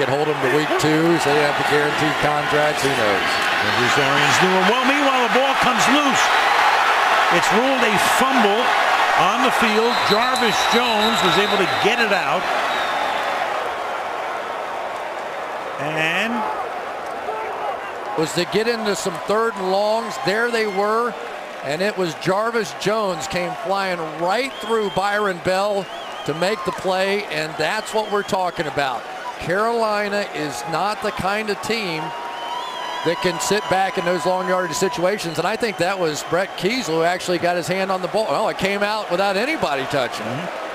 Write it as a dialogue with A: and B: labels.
A: could hold him to week two, so they have the guaranteed contracts. Who knows?
B: The Bruce Arians doing well. Meanwhile, the ball comes loose. It's ruled a fumble on the field. Jarvis Jones was able to get it out. And
A: was to get into some third and longs. There they were. And it was Jarvis Jones came flying right through Byron Bell to make the play. And that's what we're talking about. Carolina is not the kind of team that can sit back in those long yardage situations. And I think that was Brett Keisel who actually got his hand on the ball. Oh, it came out without anybody touching. Mm -hmm.